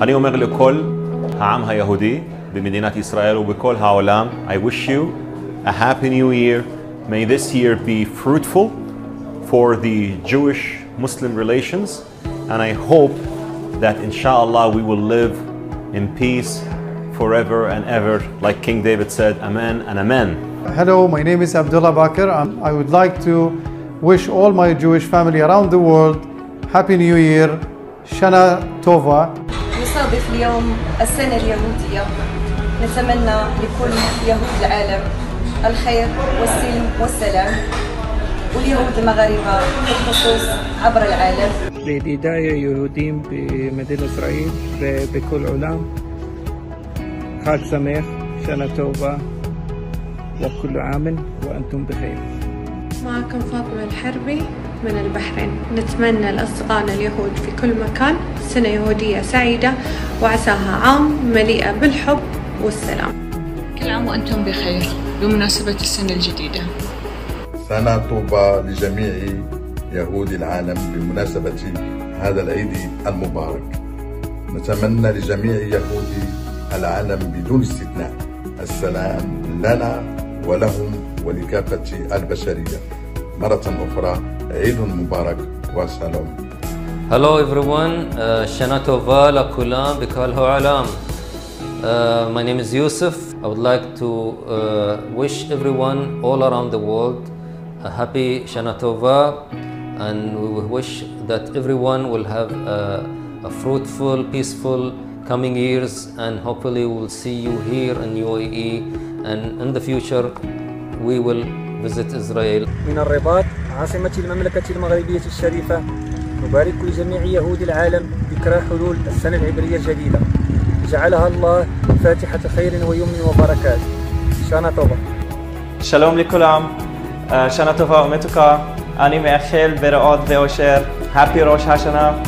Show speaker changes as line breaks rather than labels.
אני אומר לכל העם היהודי במדינת ישראל ובכל העולם, I wish you a happy new year. May this year be fruitful for the Jewish-Muslim relations and I hope that inshallah we will live in peace forever and ever like King David said, Amen and Amen.
Hello, my name is Abdullah Bakr. Um, I would like to wish all my Jewish family around the world Happy New Year, Shana Tova.
يصادف اليوم السنة اليهودية نتمنى لكل يهود العالم الخير والسلم والسلام واليهود المغاربة بالخصوص عبر العالم
לידידיי היהודים במדינת ישראל ובכל העולם. חג שמח, שנה טובה, وكل عام وأنتم بخير.
معكم فاطمة الحربي من البحرين. نتمنى لأصدقائنا اليهود في كل مكان سنة يهودية سعيدة وعساها عام مليئة بالحب والسلام.
كل عام وأنتم بخير بمناسبة السنة الجديدة.
سنة طوبى لجميع يهود العالم بمناسبة هذا العيد المبارك. نتمنى لجميع يهود العالم بدون استثناء السلام لنا ولهم ولكافة البشرية. أخرى عيد مبارك وسلام
Hello everyone, uh, Shana Tova Lakulam Bikal Ha'alam. Uh, my name is Yusuf. I would like to uh, wish everyone all around the world a happy Shana Tova and we wish that everyone will have a, a fruitful, peaceful coming years and hopefully we'll see you here in UAE and in the future we will visit Israel.
من الرباط عاصمة المملكة المغربية الشريفة نبارك لجميع يهود العالم ذكرى حلول السنة العبرية الجديدة. جعلها الله فاتحة خير ويمن وبركات. שנה טובה
שלום לכולם. آه، שנה טובה ומתוקה. آه، אני מאחל בריאות ואושר. هابي روش هاشنا